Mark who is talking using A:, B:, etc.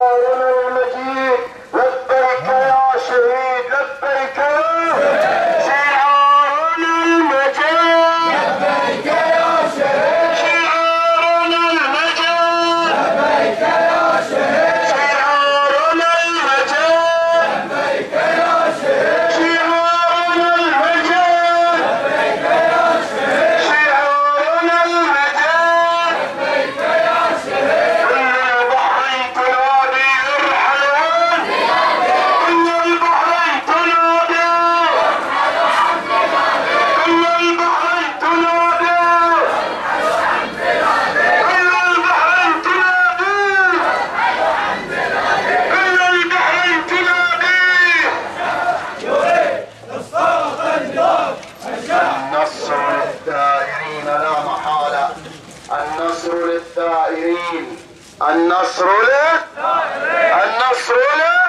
A: Oh,
B: النصر للثائرين. النصر لل النصر لل